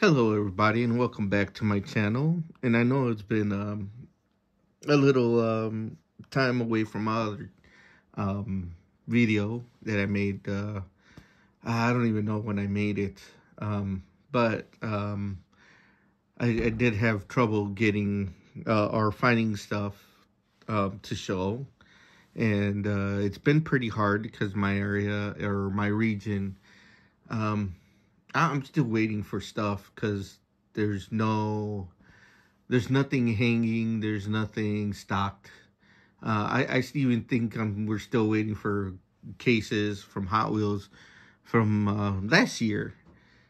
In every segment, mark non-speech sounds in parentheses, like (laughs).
Hello everybody and welcome back to my channel. And I know it's been um, a little um, time away from my other um, video that I made. Uh, I don't even know when I made it. Um, but um, I, I, did have trouble getting uh, or finding stuff uh, to show. And uh, it's been pretty hard because my area or my region um, I'm still waiting for stuff because there's no, there's nothing hanging. There's nothing stocked. Uh, I, I even think I'm, we're still waiting for cases from Hot Wheels from uh, last year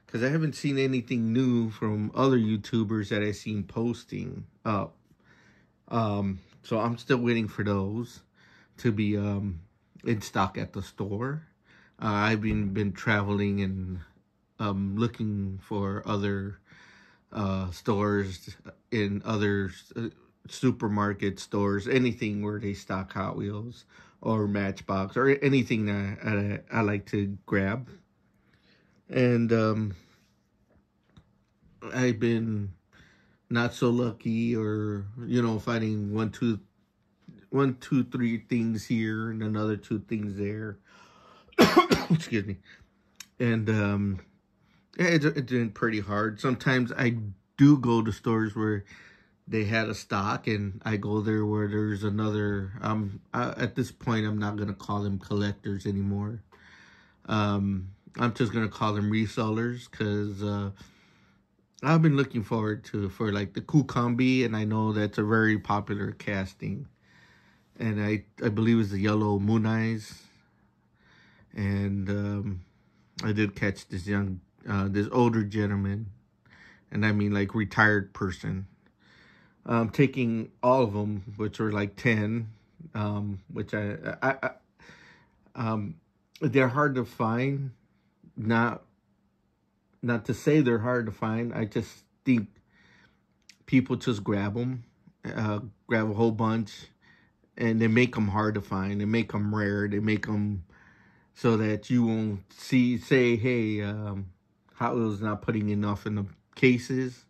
because I haven't seen anything new from other YouTubers that I've seen posting up. Um, so I'm still waiting for those to be um, in stock at the store. Uh, I've been been traveling and um, looking for other uh, stores in other uh, supermarket stores, anything where they stock Hot Wheels or Matchbox or anything that I, I like to grab. And um, I've been not so lucky or, you know, finding one, two, one, two, three things here and another two things there. (coughs) Excuse me. And um, it's, it's been pretty hard. Sometimes I do go to stores where they had a stock and I go there where there's another, um, I, at this point, I'm not going to call them collectors anymore. Um, I'm just going to call them resellers because, uh, I've been looking forward to for like the combi and I know that's a very popular casting. And I, I believe it's the yellow moon eyes. And, um, I did catch this young uh, this older gentleman, and I mean like retired person, um, taking all of them, which were like 10, um, which I, I, I um, they're hard to find. Not, not to say they're hard to find. I just think people just grab them, uh, grab a whole bunch, and they make them hard to find. They make them rare. They make them so that you won't see, say, hey, um, Hot Wheels not putting enough in the cases,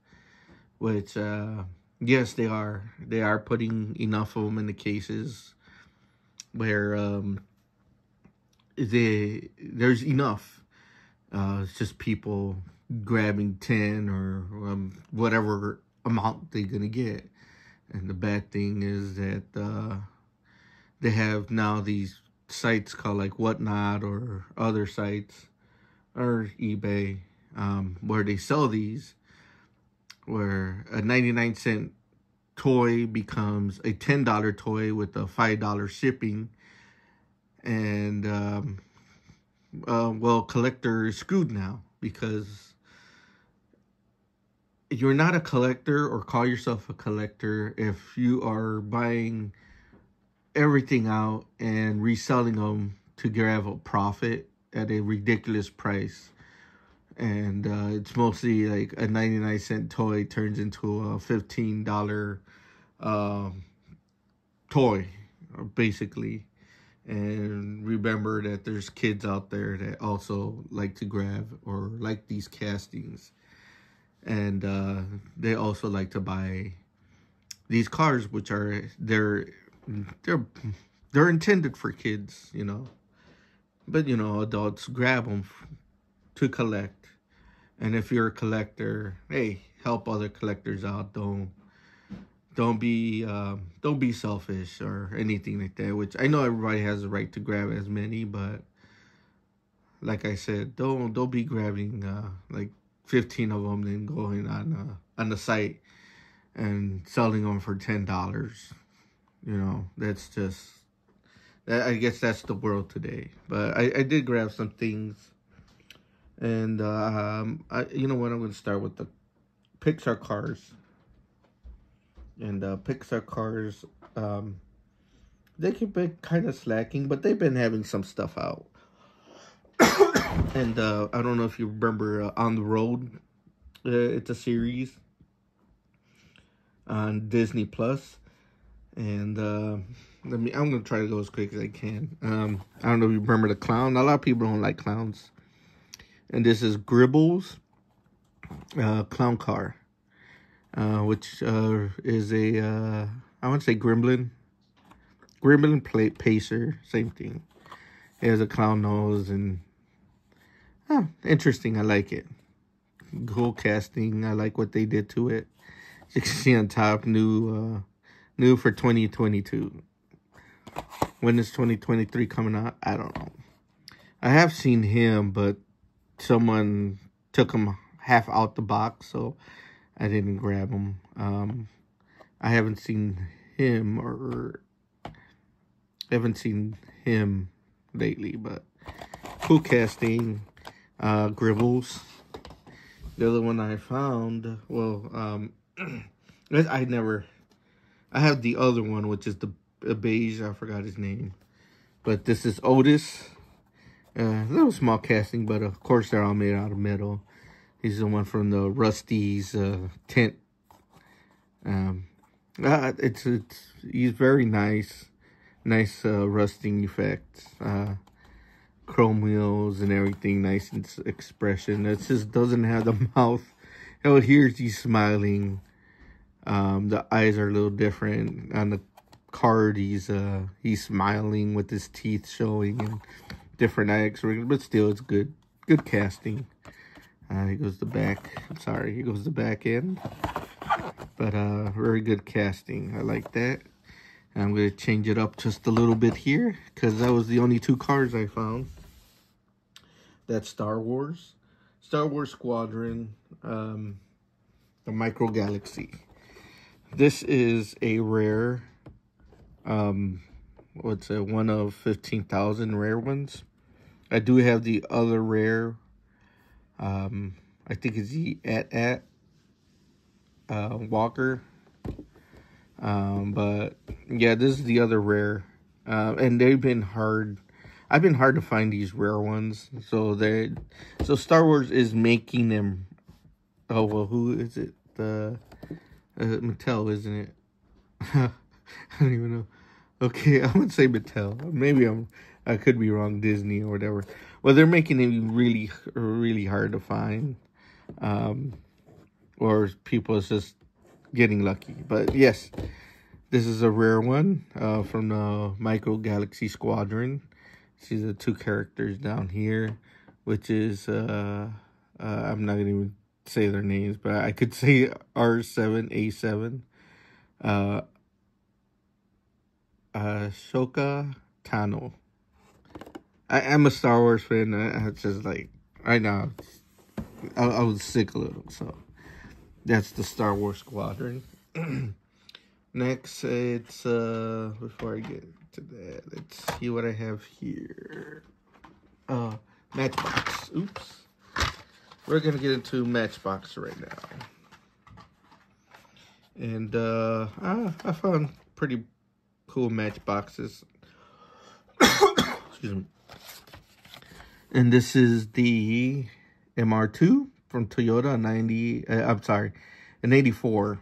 which, uh, yes, they are. They are putting enough of them in the cases where um, they, there's enough. Uh, it's just people grabbing 10 or um, whatever amount they're going to get. And the bad thing is that uh, they have now these sites called like Whatnot or other sites or eBay um, where they sell these, where a 99 cent toy becomes a $10 toy with a $5 shipping. And, um, uh, well, collector is screwed now because you're not a collector or call yourself a collector if you are buying everything out and reselling them to grab a profit at a ridiculous price and uh, it's mostly like a 99 cent toy turns into a $15 uh, toy basically. And remember that there's kids out there that also like to grab or like these castings. And uh, they also like to buy these cars which are they're they're they're intended for kids you know. But you know adults grab them to collect and if you're a collector, hey, help other collectors out. Don't don't be um, don't be selfish or anything like that. Which I know everybody has the right to grab as many, but like I said, don't don't be grabbing uh, like 15 of them and going on uh, on the site and selling them for ten dollars. You know, that's just. I guess that's the world today. But I I did grab some things and, um, I, you know what, I'm going to start with the Pixar cars. And, uh, Pixar cars, um, they can be kind of slacking, but they've been having some stuff out. (coughs) and, uh, I don't know if you remember, uh, On the Road, uh, it's a series on Disney Plus. And, uh, let me, I'm going to try to go as quick as I can. Um, I don't know if you remember the clown. A lot of people don't like clowns and this is Gribbles. uh, clown car, uh, which uh, is a uh, I want to say Gremlin, Gremlin pacer, same thing. It has a clown nose and interesting. I like it. Cool casting. I like what they did to it. (laughs) You can see on top, new, uh, new for 2022. When is 2023 coming out? I don't know. I have seen him, but someone took him half out the box, so I didn't grab him. Um, I haven't seen him or haven't seen him lately, but cool casting. Uh, Gribbles. The other one I found, well, um, (clears throat) I never, I have the other one, which is the beige, I forgot his name. But this is Otis. Uh, little small casting, but of course they're all made out of metal. He's the one from the Rusty's uh, tent. Um, uh, it's it's he's very nice, nice uh, rusting effects, uh, chrome wheels and everything, nice expression. It just doesn't have the (laughs) mouth. Oh, here's he's smiling. Um, the eyes are a little different on the card. He's uh he's smiling with his teeth showing and different expressions, but still it's good, good casting. Uh, he goes the back. I'm sorry, he goes the back end. But uh, very good casting. I like that. And I'm going to change it up just a little bit here because that was the only two cards I found. That's Star Wars. Star Wars Squadron, um, the Micro Galaxy. This is a rare, um, what's it, one of 15,000 rare ones. I do have the other rare um, I think it's the AT-AT uh, Walker. Um, but yeah, this is the other rare, uh, and they've been hard. I've been hard to find these rare ones. So they, so Star Wars is making them. Oh well, who is it? The uh, Mattel, isn't it? (laughs) I don't even know. Okay, (laughs) I would say Mattel. Maybe I'm. I could be wrong. Disney or whatever. Well, they're making it really, really hard to find. Um, or people is just getting lucky. But yes, this is a rare one uh, from the Micro Galaxy Squadron. See the two characters down here, which is, uh, uh, I'm not going to even say their names, but I could say R7A7. Uh, uh, Ahsoka Tano. I am a Star Wars fan. I, just like right now, I, I was sick a little. So that's the Star Wars Squadron. (clears throat) Next, it's uh before I get to that, let's see what I have here. Uh, Matchbox. Oops. We're gonna get into Matchbox right now. And uh, I, I found pretty cool Matchboxes. (coughs) Excuse me. And this is the MR2 from Toyota 90, uh, I'm sorry, an 84.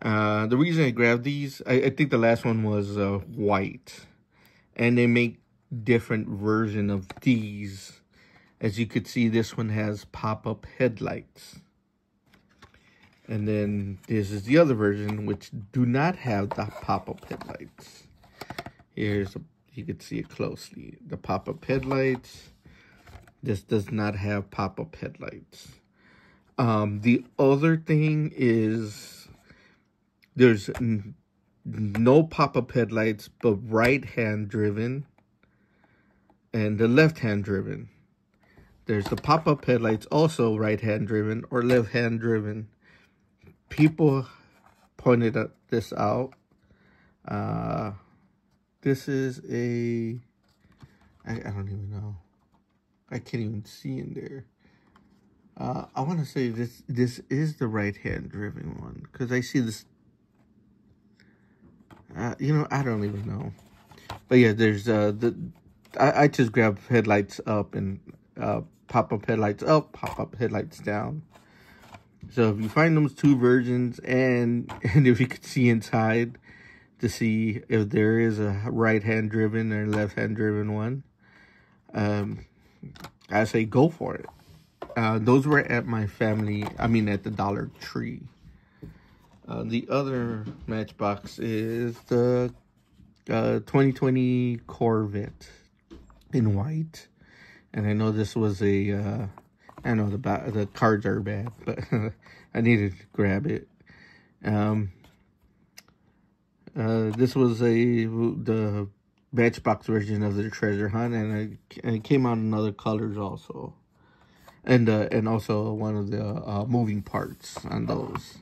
Uh, the reason I grabbed these, I, I think the last one was uh, white. And they make different version of these. As you could see, this one has pop-up headlights. And then this is the other version, which do not have the pop-up headlights. Here's a you can see it closely. The pop-up headlights. This does not have pop-up headlights. Um, the other thing is there's no pop-up headlights, but right-hand driven and the left-hand driven. There's the pop-up headlights also right-hand driven or left-hand driven. People pointed this out. Uh, this is a, I, I don't even know. I can't even see in there. Uh, I want to say this this is the right hand driven one because I see this. Uh, you know, I don't even know, but yeah, there's uh the I, I just grab headlights up and uh pop up headlights up, pop up headlights down. So if you find those two versions and (laughs) and if you could see inside, to see if there is a right hand driven or left hand driven one. Um, I say go for it. Uh, those were at my family, I mean at the Dollar Tree. Uh, the other Matchbox is the uh, 2020 Corvette in white. And I know this was a, uh, I know the the cards are bad, but (laughs) I needed to grab it. Um, uh, this was a the Matchbox version of the Treasure Hunt, and it, and it came out in other colors also, and uh, and also one of the uh, moving parts on those.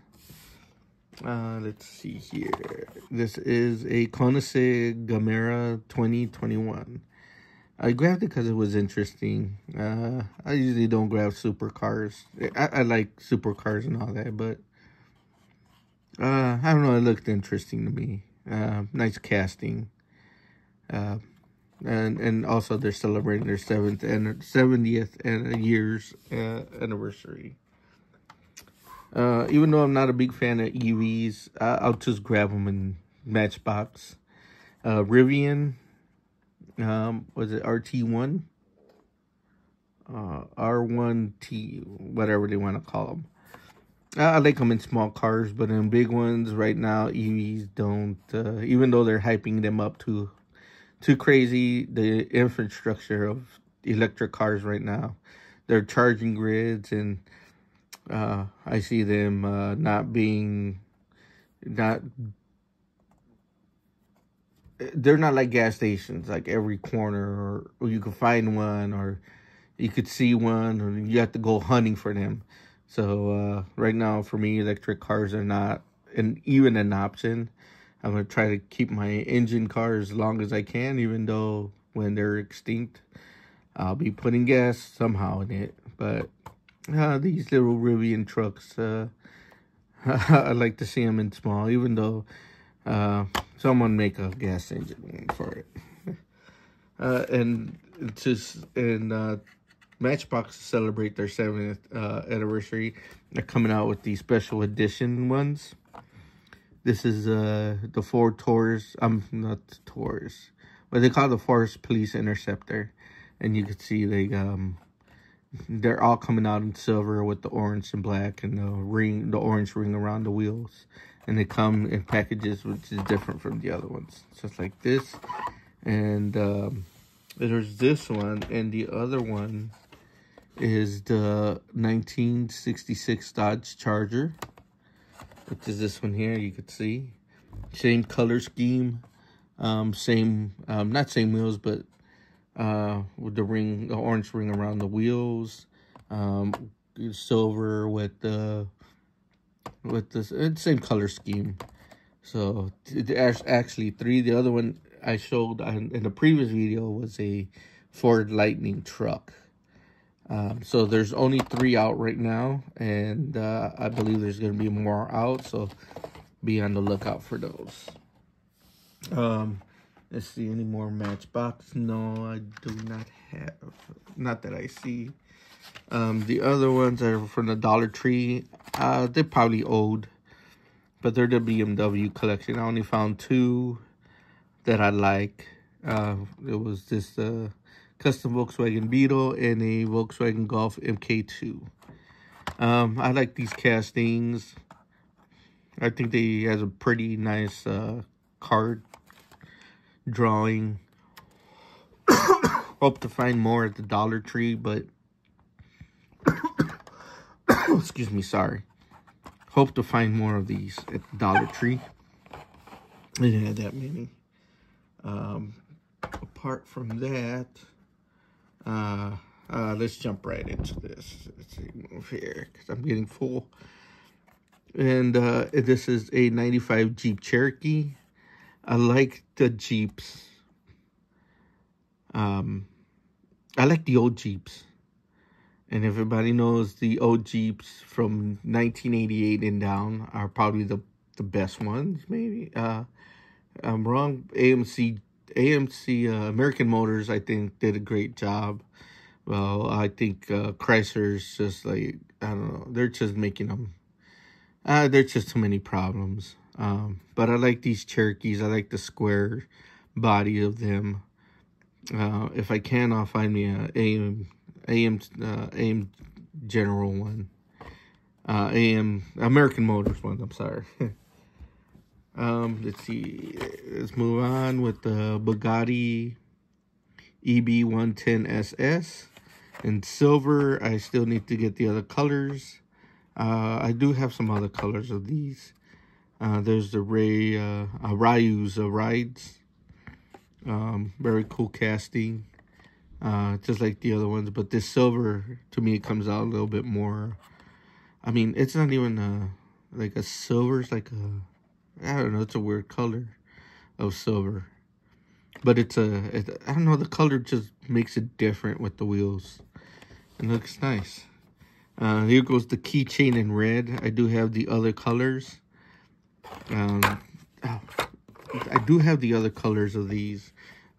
Uh, let's see here. This is a Koenigsegg Gemera 2021. I grabbed it because it was interesting. Uh, I usually don't grab supercars. I, I like supercars and all that, but uh, I don't know. It looked interesting to me. Uh, nice casting. Uh, and and also they're celebrating their seventh and seventieth and years uh, anniversary. Uh, even though I'm not a big fan of EVs, I'll just grab them in Matchbox. Uh, Rivian, um, was it RT1? Uh, R1T, whatever they want to call them. I like them in small cars, but in big ones right now, EVs don't. Uh, even though they're hyping them up too, too crazy, the infrastructure of electric cars right now, their charging grids, and uh, I see them uh, not being, not. They're not like gas stations, like every corner, or, or you can find one, or you could see one, or you have to go hunting for them so uh, right now, for me, electric cars are not an even an option. I'm gonna try to keep my engine car as long as I can, even though when they're extinct, I'll be putting gas somehow in it. But uh, these little Rivian trucks, uh, (laughs) I like to see them in small, even though uh, someone make a gas engine for it. (laughs) Uh, and just and uh, Matchbox to celebrate their 70th uh, anniversary. They're coming out with the special edition ones. This is uh, the Ford Taurus. I'm um, not Taurus, but they call the Forest Police Interceptor. And you can see they um they're all coming out in silver with the orange and black and the ring, the orange ring around the wheels. And they come in packages which is different from the other ones. Just like this. And um, there's this one and the other one is the 1966 Dodge Charger, which is this one here, you can see. Same color scheme, um, same, um, not same wheels, but uh, with the ring, the orange ring around the wheels, um, silver with the, with the same color scheme. So, there's actually three. The other one I showed in the previous video was a Ford Lightning truck. Um, so there's only three out right now, and uh, I believe there's going to be more out, so be on the lookout for those. Um, let's see, any more Matchbox? No, I do not have. Not that I see. Um, the other ones are from the Dollar Tree. Uh, they're probably old, but they're the BMW collection. I only found two that I like. Uh, it was this uh, custom Volkswagen Beetle and a Volkswagen Golf MK2. Um, I like these castings. I think they has a pretty nice uh, card drawing. (coughs) Hope to find more at the Dollar Tree, but (coughs) excuse me, sorry. Hope to find more of these at the Dollar Tree. I didn't have that many. Um, apart from that, uh, uh, let's jump right into this. Let's see, move here because I'm getting full. And uh, this is a 95 Jeep Cherokee. I like the Jeeps. Um, I like the old Jeeps. And everybody knows the old Jeeps from 1988 and down are probably the, the best ones, maybe. Uh, I'm wrong. AMC AMC uh, American Motors, I think, did a great job. Well, I think uh, Chrysler's just like I don't know, they're just making them. Uh, there's just too many problems. Um, but I like these Cherokees. I like the square body of them. Uh, if I can, I'll find me a AM AM uh, AM general one. Uh, AM American Motors one. I'm sorry. (laughs) um, let's see. Let's move on with the Bugatti EB110 SS in silver. I still need to get the other colors. Uh, I do have some other colors of these. Uh, there's the Ray uh, uh, Ryu's uh, rides. Um, very cool casting, uh, just like the other ones. But this silver, to me, it comes out a little bit more. I mean, it's not even a, like a silver. It's like a, I don't know. It's a weird color of silver, but it's a. It, I don't know. The color just makes it different with the wheels. It looks nice. Uh, here goes the keychain in red. I do have the other colors. Um, oh, I do have the other colors of these.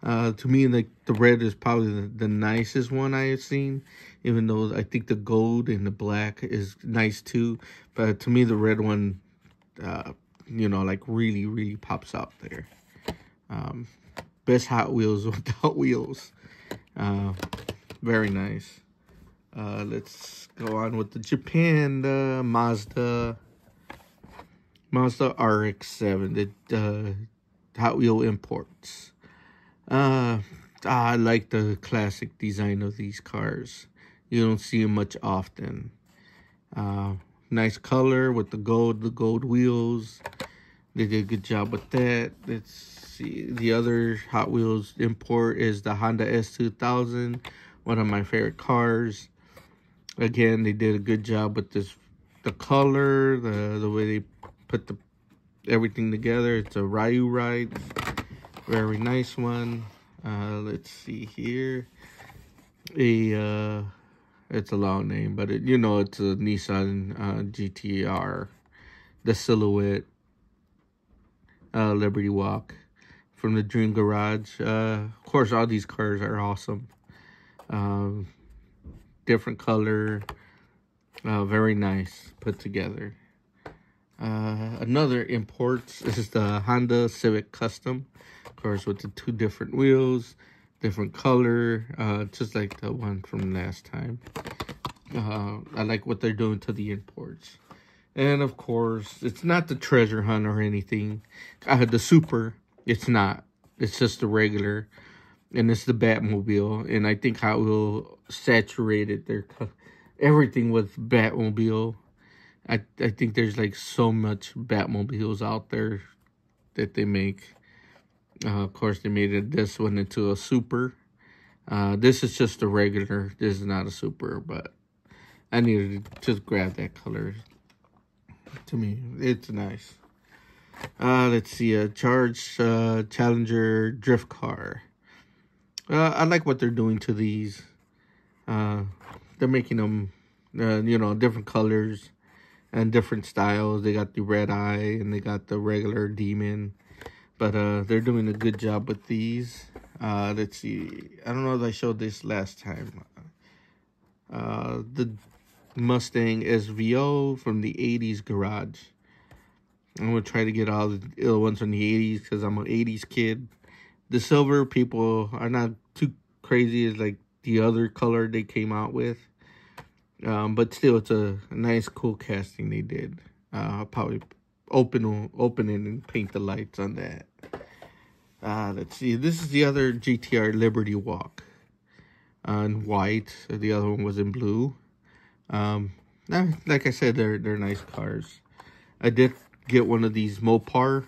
Uh, to me, like the red is probably the, the nicest one I have seen. Even though I think the gold and the black is nice too, but to me the red one, uh, you know, like really really pops out there. Um, best Hot Wheels (laughs) without wheels. Uh, very nice. Uh, let's go on with the Japan uh, Mazda Mazda RX-7, the uh, Hot Wheel imports. Uh, I like the classic design of these cars. You don't see them much often. Uh, nice color with the gold, the gold wheels. They did a good job with that. Let's see. The other Hot Wheels import is the Honda S2000, one of my favorite cars. Again, they did a good job with this, the color, the the way they put the everything together. It's a Ryu ride. Very nice one. Uh, let's see here. A uh, it's a long name, but it, you know it's a Nissan uh, GTR. The silhouette. Uh, Liberty Walk from the Dream Garage. Uh, of course, all these cars are awesome. Um, different color. Uh, very nice put together. Uh, another imports is the Honda Civic Custom, of course, with the two different wheels, different color, uh, just like the one from last time. Uh, I like what they're doing to the imports. And of course, it's not the treasure hunt or anything. Uh, the super, it's not. It's just the regular. And it's the Batmobile. And I think Hot Wheel saturated their everything with Batmobile I I think there's like so much Batmobiles out there that they make. Uh, of course, they made this one into a super. Uh, this is just a regular. This is not a super, but I needed to just grab that color. To me, it's nice. Uh, let's see, a Charge uh, Challenger drift car. Uh, I like what they're doing to these. Uh, they're making them, you know, different colors and different styles. They got the red eye and they got the regular demon. But uh, they're doing a good job with these. Uh, let's see. I don't know if I showed this last time. Uh, the Mustang SVO from the 80s garage. I'm going to try to get all the ill ones from the 80s because I'm an 80s kid. The silver people are not too crazy as like the other color they came out with. Um, but still, it's a, a, nice, cool casting they did. Uh, I'll probably open open it and paint the lights on that. Uh, let's see. This is the other GTR Liberty Walk uh, in white. The other one was in blue. Um, like I said, they're they're nice cars. I did get one of these Mopar.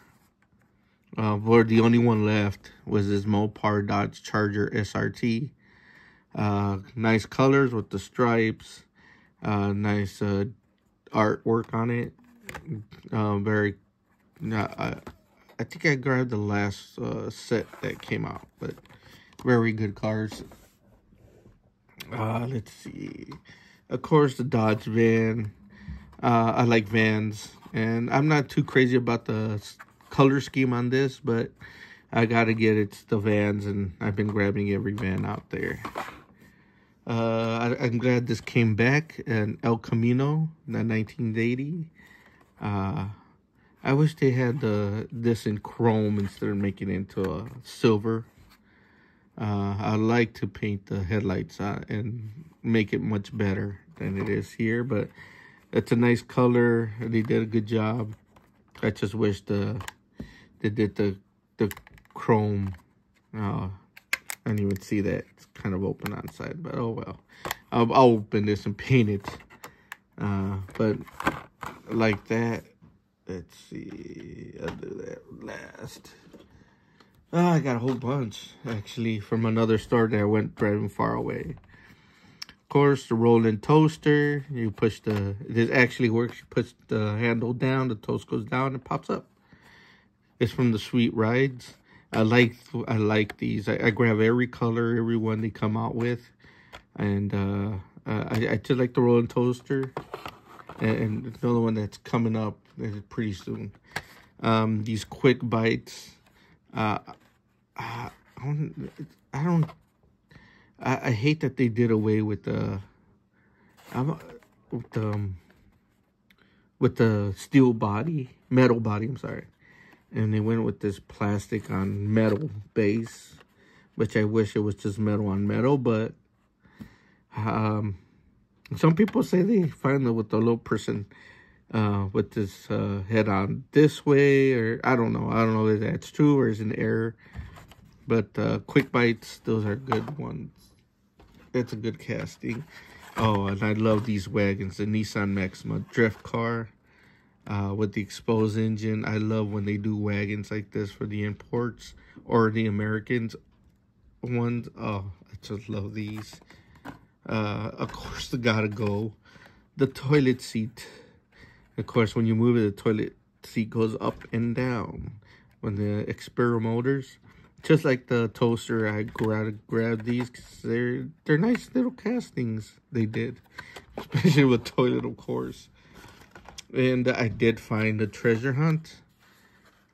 Uh, where the only one left was this Mopar Dodge Charger SRT. Uh, nice colors with the stripes. Uh, nice uh, artwork on it. Uh, very. Uh, I think I grabbed the last uh, set that came out, but very good cars. Uh, let's see. Of course, the Dodge van. Uh, I like vans, and I'm not too crazy about the color scheme on this, but I gotta get it. It's the vans, and I've been grabbing every van out there. Uh, I, am glad this came back and El Camino, in 1980. Uh, I wish they had uh, this in chrome instead of making it into a silver. Uh, I like to paint the headlights and make it much better than it is here, but it's a nice color. And they did a good job. I just wish the they did the the chrome. Uh, I didn't even see that. It's kind of open on side, but oh well. I'll, I'll open this and paint it. Uh, but like that. Let's see. I'll do that last. Oh, I got a whole bunch, actually, from another store that went driving far away. Of course, the rolling toaster. You push the, this actually works. You push the handle down, the toast goes down, it pops up. It's from the Sweet Rides. I like I like these. I, I grab every color, every one they come out with, and uh, I, I just like the rolling toaster, and, and another one that's coming up pretty soon. Um, these quick bites. Uh, I don't. I don't. I, I hate that they did away with the. I'm with the um, with the steel body, metal body. I'm sorry, and they went with this plastic on metal base, which I wish it was just metal on metal. But um, some people say they find that with the little person uh, with this uh, head on this way, or I don't know. I don't know if that's true or is an error. But uh, quick bites, those are good ones. It's a good casting. Oh, and I love these wagons. The Nissan Maxima drift car uh, with the exposed engine. I love when they do wagons like this for the imports or the Americans ones. Oh, I just love these. Uh, of course, the gotta go. The toilet seat. Of course, when you move it, the toilet seat goes up and down. When the Xperia motors, just like the toaster, I grab grab these because they're they're nice little castings they did, (laughs) especially with toilet, of course. And I did find a treasure hunt,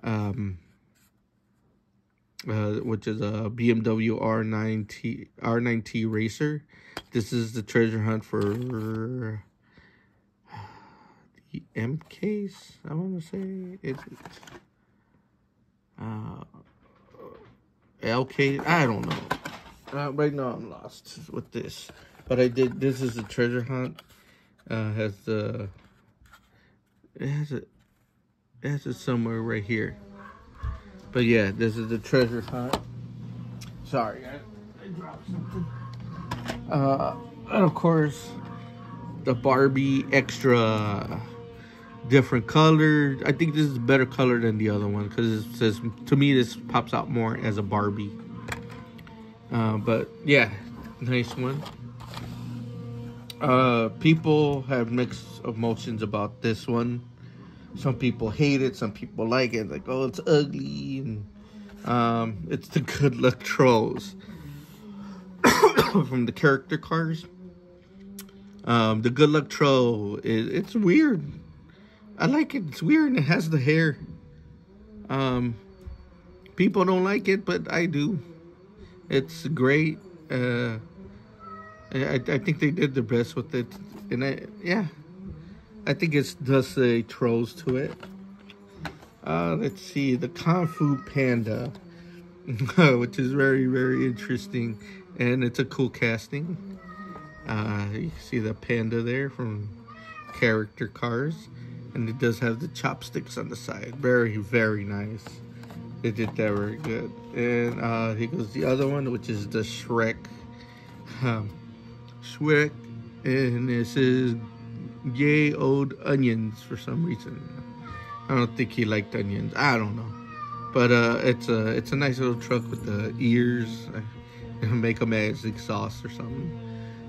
um, uh, which is a BMW R9T R9T racer. This is the treasure hunt for the case, I want to say it's. Uh, LK, I don't know. Uh, right now I'm lost with this. But I did, this is a treasure hunt. Uh, has the, it has it, it has it somewhere right here. But yeah, this is the treasure hunt. Sorry, I, I dropped something. Uh, and of course, the Barbie extra different color. I think this is better color than the other one because it says to me this pops out more as a Barbie. Uh, but yeah, nice one. Uh, people have mixed emotions about this one. Some people hate it, some people like it. Like, oh, it's ugly, and um, it's the good (laughs) luck trolls (coughs) from the character cars. Um, the good luck troll it's weird I like it. It's weird and it has the hair. Um, people don't like it, but I do. It's great. Uh, I, I think they did the best with it. And I, yeah, I think it does say trolls to it. Uh, let's see, the Kung Fu Panda, (laughs) which is very, very interesting. And it's a cool casting. Uh, you see the panda there from Character Cars. And it does have the chopsticks on the side. Very, very nice. They did that very good. And uh, here goes the other one, which is the Shrek. Um, Shrek. And this is yay old onions for some reason. I don't think he liked onions. I don't know. But uh, it's a it's a nice little truck with the ears. (laughs) make them as exhaust or something.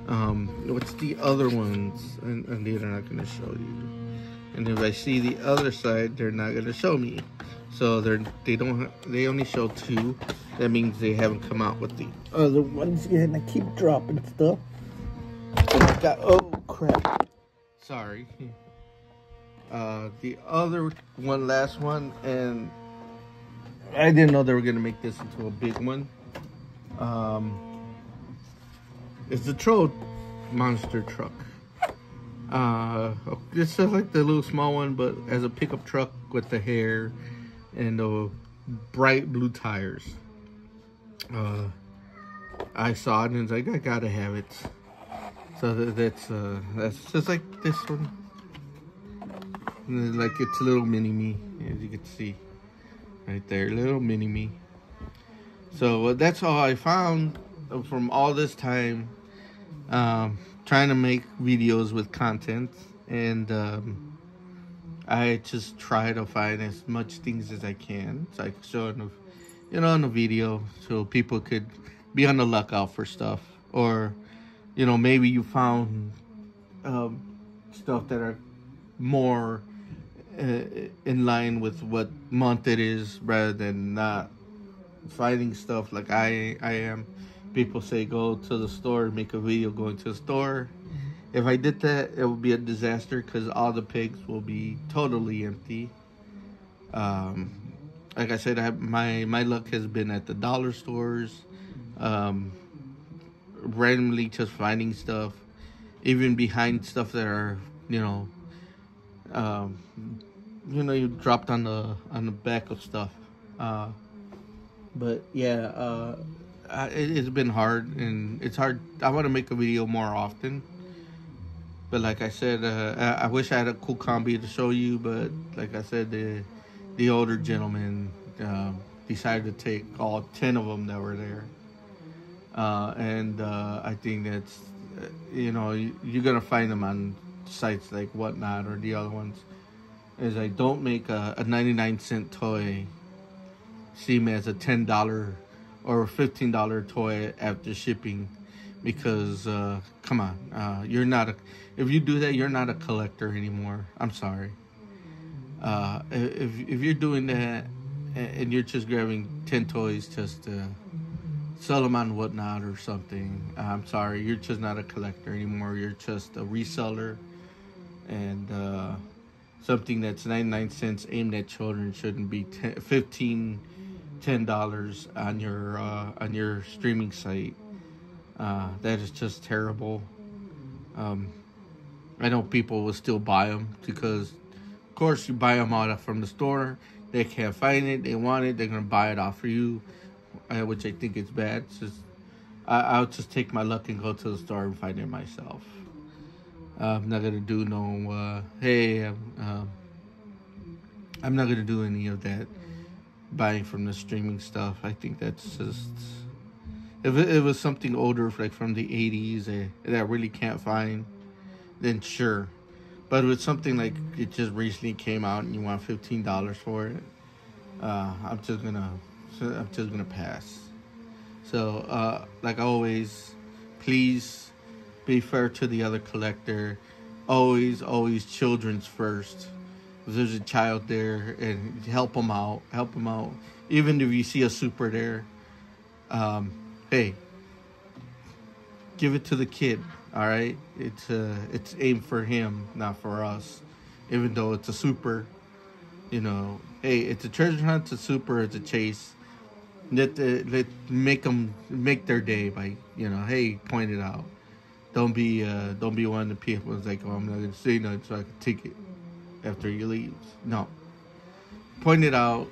Um, what's the other ones? And, and they're not going to show you. And if I see the other side, they're not gonna show me. So they're they don't they only show two. That means they haven't come out with the other ones yet. And I keep dropping stuff. And I got oh crap. Sorry. Uh, the other one, last one, and I didn't know they were gonna make this into a big one. Um, it's the Troll Monster Truck. Uh, this is like the little small one, but as a pickup truck with the hair and the bright blue tires. Uh, I saw it and was like, I gotta have it. So that's uh, that's just like this one. Like it's a little mini me, as you can see, right there, little mini me. So that's all I found from all this time um, trying to make videos with content, and um, I just try to find as much things as I can, so I show in a, you know, in a video, so people could be on the lookout for stuff, or you know, maybe you found um, stuff that are more uh, in line with what month it is, rather than not finding stuff like I I am people say go to the store make a video going to the store. If i did that it would be a disaster because all the pigs will be totally empty. Um, like i said I, my my luck has been at the dollar stores um, randomly just finding stuff even behind stuff that are you know um, you know you dropped on the on the back of stuff. Uh, but yeah uh, uh, it, has been hard and it's hard. I want to make a video more often. But like I said, uh, I, I, wish I had a cool combi to show you. But like I said, the the older gentleman uh, decided to take all ten of them that were there, uh, and uh, I think that's uh, you know you, you're gonna find them on sites like whatnot or the other ones. Is I don't make a, a 99 cent toy seem as a ten dollar or $15 toy after shipping because uh, come on uh, you're not a if you do that you're not a collector anymore. I'm sorry. Uh, if, if you're doing that and you're just grabbing 10 toys just to sell them on whatnot or something i'm sorry you're just not a collector anymore. You're just a reseller. And uh, something that's 99 cents aimed at children shouldn't be 10, 15 ten dollars on your uh, on your streaming site. Uh, that is just terrible. Um, I know people will still buy them because, of course, you buy them out from the store. They can't find it. They want it. They're gonna buy it off for you, uh, which I think is bad. It's just I, will just take my luck and go to the store and find it myself. I'm not gonna do no. Uh, hey, um, I'm not gonna do any of that buying from the streaming stuff. I think that's just if it, it was something older, like from the '80s, uh, that I really can't find, then sure. But with something like it just recently came out and you want fifteen dollars for it, uh, I'm just gonna, I'm just gonna pass. So, uh, like always, please be fair to the other collector. Always, always, children's first if there's a child there and help them out help them out. Even if you see a super there um, hey give it to the kid all right? It's uh it's aimed for him not for us. Even though it's a super you know hey it's a treasure hunt it's a super it's a chase. Let the, let make them make their day by you know hey point it out. Don't be uh don't be one of the people that's like oh i'm not gonna say nothing so i can take it after he leaves. No. Point it out.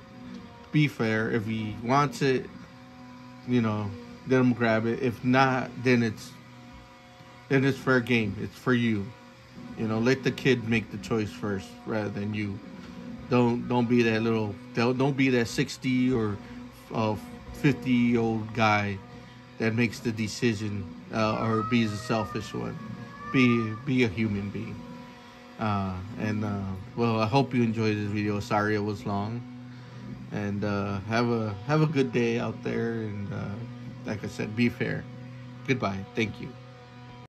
Be fair. If he wants it, you know, let him grab it. If not, then it's then it's fair game. It's for you. You know, let the kid make the choice first rather than you. Don't don't be that little don't don't be that sixty or uh, fifty year old guy that makes the decision uh, or be the selfish one. Be be a human being. Uh, and uh, well, I hope you enjoyed this video. Sorry it was long. And uh, have a have a good day out there. And uh, like I said, be fair. Goodbye. Thank you.